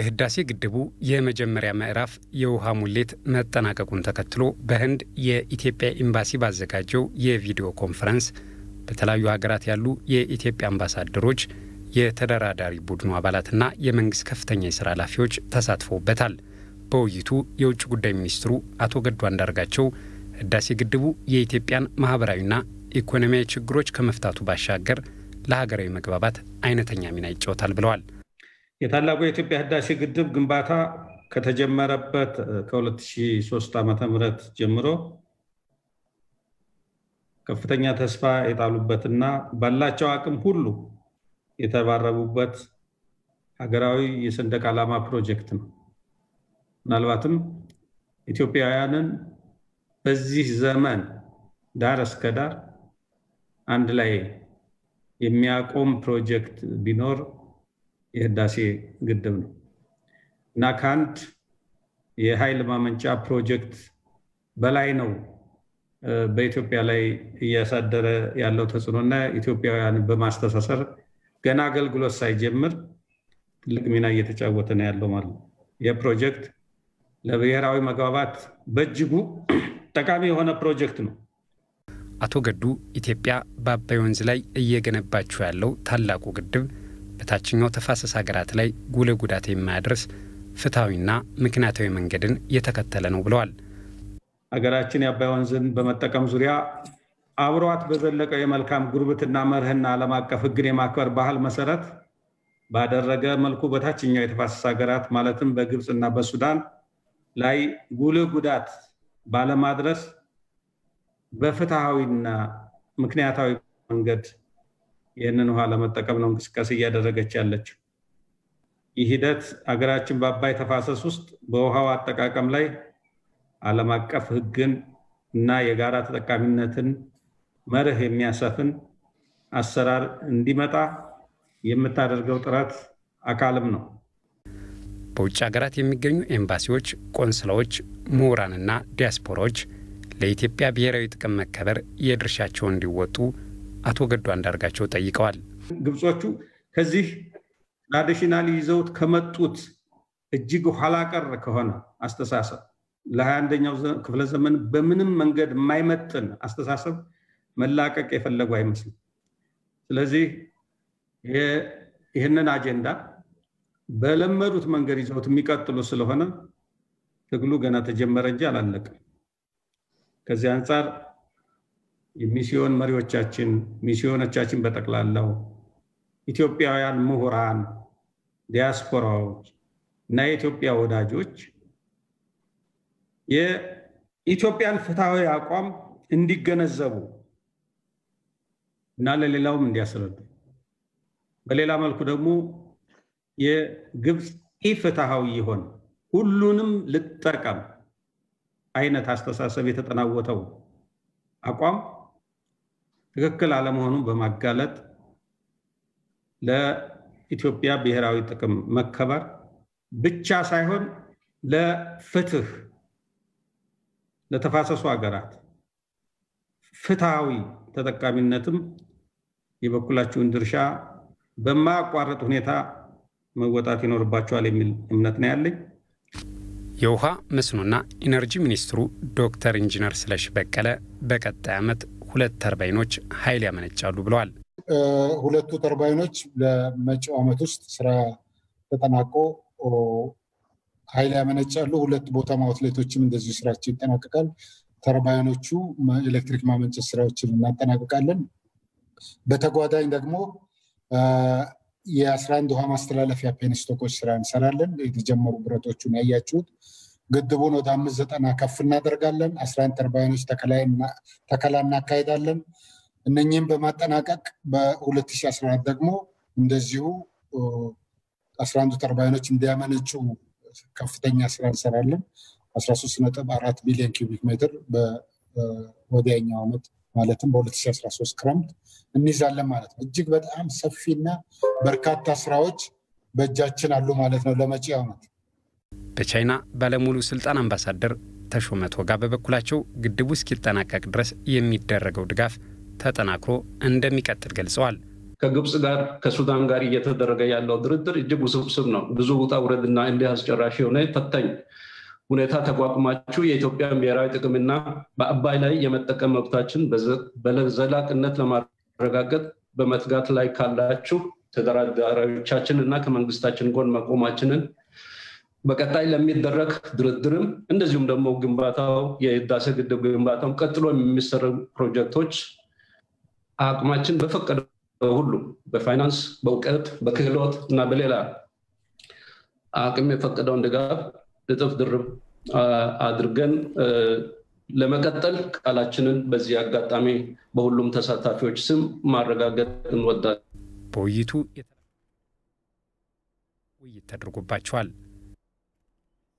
የህዳሴ ግድቡ የመጀመሪያ ምዕራፍ የውሃ ሙሌት መጠናቀቁን ተከትሎ በህንድ የኢትዮጵያ ኤምባሲ ባዘጋጀው የቪዲዮ ኮንፈረንስ በተለያዩ ሀገራት ያሉ የኢትዮጵያ አምባሳደሮች፣ የተደራዳሪ ቡድኑ አባላትና የመንግስት ከፍተኛ የስራ ኃላፊዎች ተሳትፈውበታል። በውይይቱ የውጭ ጉዳይ ሚኒስትሩ አቶ ገዱ አንዳርጋቸው ህዳሴ ግድቡ የኢትዮጵያን ማህበራዊና ኢኮኖሚያዊ ችግሮች ከመፍታቱ ባሻገር ለሀገራዊ መግባባት አይነተኛ ሚና ይጫወታል ብለዋል። የታላቁ የኢትዮጵያ ህዳሴ ግድብ ግንባታ ከተጀመረበት ከ2003 ዓ ም ጀምሮ ከፍተኛ ተስፋ የጣሉበትና ባላቸው አቅም ሁሉ የተባረቡበት ሀገራዊ የሰንደቅ ዓላማ ፕሮጀክት ነው። ምናልባትም ኢትዮጵያውያንን በዚህ ዘመን ዳር እስከ ዳር አንድ ላይ የሚያቆም ፕሮጀክት ቢኖር የህዳሴ ግድብ ነው እና ከአንድ የኃይል ማመንጫ ፕሮጀክት በላይ ነው በኢትዮጵያ ላይ እያሳደረ ያለው ተጽዕኖና ኢትዮጵያውያንን በማስተሳሰር ገና አገልግሎት ሳይጀምር ትልቅ ሚና እየተጫወተ ነው ያለው ማለት ነው። ይህ ፕሮጀክት ለብሔራዊ መግባባት በእጅጉ ጠቃሚ የሆነ ፕሮጀክት ነው። አቶ ገዱ ኢትዮጵያ በአባይ ወንዝ ላይ እየገነባችው ያለው ታላቁ ግድብ በታችኛው ተፋሰስ ሀገራት ላይ ጉልህ ጉዳት የማያደርስ ፍትሐዊና ምክንያታዊ መንገድን የተከተለ ነው ብለዋል። ሀገራችን የአባይ ወንዝን በመጠቀም ዙሪያ አብሯት በዘለቀው የመልካም ጉርብትና መርህና ዓለም አቀፍ ሕግን የማክበር ባህል መሰረት ባደረገ መልኩ በታችኛው የተፋሰስ ሀገራት ማለትም በግብፅና በሱዳን ላይ ጉልህ ጉዳት ባለማድረስ በፍትሐዊና ምክንያታዊ መንገድ ይህንን ውሃ ለመጠቀም ነው እንቅስቃሴ እያደረገች ያለችው። ይህ ሂደት ሀገራችን በአባይ ተፋሰስ ውስጥ በውሃው አጠቃቀም ላይ ዓለም አቀፍ ሕግን እና የጋራ ተጠቃሚነትን መርህ የሚያሰፍን አሰራር እንዲመጣ የምታደርገው ጥረት አካልም ነው። በውጭ ሀገራት የሚገኙ ኤምባሲዎች፣ ቆንስላዎች፣ ምሁራንና ዲያስፖራዎች ለኢትዮጵያ ብሔራዊ ጥቅም መከበር የድርሻቸውን እንዲወጡ አቶ ገዱ አንዳርጋቸው ጠይቀዋል። ግብጾቹ ከዚህ ትራዲሽናል ይዘውት ከመጡት እጅግ ኋላ ቀር ከሆነ አስተሳሰብ ለሀያ አንደኛው ክፍለ ዘመን በምንም መንገድ የማይመጥን አስተሳሰብ መላቀቅ የፈለጉ አይመስልም። ስለዚህ ይህንን አጀንዳ በለመዱት መንገድ ይዘውት የሚቀጥሉ ስለሆነ ትግሉ ገና ተጀመረ እንጂ አላለቅም። ከዚህ አንጻር የሚስዮን መሪዎቻችን፣ ሚስዮኖቻችን በጠቅላላው ኢትዮጵያውያን ምሁራን፣ ዲያስፖራዎች እና የኢትዮጵያ ወዳጆች የኢትዮጵያን ፍትሐዊ አቋም እንዲገነዘቡ እና ለሌላውም እንዲያስረዱ፣ በሌላ መልኩ ደግሞ የግብፅ ኢፍትሐዊ የሆነ ሁሉንም ልጠቀም አይነት አስተሳሰብ የተጠናወተው አቋም ትክክል አለመሆኑን በማጋለጥ ለኢትዮጵያ ብሔራዊ ጥቅም መከበር ብቻ ሳይሆን ለፍትህ ለተፋሰሱ ሀገራት ፍትሐዊ ተጠቃሚነትም የበኩላችሁን ድርሻ በማያቋርጥ ሁኔታ መወጣት ይኖርባቸዋል የሚል እምነት ነው ያለኝ። የውሃ መስኖና ኢነርጂ ሚኒስትሩ ዶክተር ኢንጂነር ስለሺ በቀለ በቀጣይ ዓመት ሁለት ተርባይኖች ኃይል ያመነጫሉ ብለዋል። ሁለቱ ተርባይኖች ለመጪው ዓመት ውስጥ ስራ ተጠናቆ ኃይል ያመነጫሉ። ሁለት bottom outlet ኦችም እንደዚሁ ስራቸው ይጠናቀቃል። ተርባይኖቹ ኤሌክትሪክ ማመንጨት ስራዎችን እናጠናቅቃለን። በተጓዳኝ ደግሞ የአስራ አንድ ውሃ ማስተላለፊያ penstock ኦች ስራ እንሰራለን። የተጀመሩ ብረቶቹን ያያችሁት ግድቡን ወደ አምስት ዘጠና ከፍ እናደርጋለን። አስራ አንድ ተርባይኖች ተከላ እናካሄዳለን። እነኚህም በማጠናቀቅ በ2014 ደግሞ እንደዚሁ አስራ አንዱ ተርባይኖች እንዲያመነጩ ከፍተኛ ስራ እንሰራለን። 13.4 ቢሊዮን ኪዩቢክ ሜትር በወዲያኛው ዓመት ማለትም በ2013 ክረምት እንይዛለን ማለት ነው። እጅግ በጣም ሰፊና በርካታ ስራዎች በእጃችን አሉ ማለት ነው ለመጪ ዓመት። በቻይና ባለሙሉ ስልጣን አምባሳደር ተሾመ ቶጋ በበኩላቸው ግድቡ እስኪጠናቀቅ ድረስ የሚደረገው ድጋፍ ተጠናክሮ እንደሚቀጥል ገልጸዋል። ከግብፅ ጋር ከሱዳን ጋር እየተደረገ ያለው ድርድር እጅግ ውስብስብ ነው። ብዙ ውጣ ውረድና እንዲህ አስጨራሽ የሆነ ፈታኝ ሁኔታ ተቋቁማችሁ የኢትዮጵያን ብሔራዊ ጥቅምና በአባይ ላይ የመጠቀም መብታችን በዘላቅነት ለማረጋገጥ በመትጋት ላይ ካላችሁ ተደራዳሪዎቻችን እና ከመንግስታችን ጎን መቆማችንን በቀጣይ ለሚደረግ ድርድርም እንደዚሁም ደግሞ ግንባታው የህዳሴ ግድብ ግንባታው ቀጥሎ የሚሰሩ ፕሮጀክቶች አቅማችን በፈቀደ ሁሉ በፋይናንስ፣ በእውቀት፣ በክህሎት እና በሌላ አቅም የፈቀደውን ድጋፍ እጥፍ ድርብ አድርገን ለመቀጠል ቃላችንን በዚህ አጋጣሚ በሁሉም ተሳታፊዎች ስም ማረጋገጥ እንወዳለን። በውይይቱ ውይይት ተደርጎባቸዋል።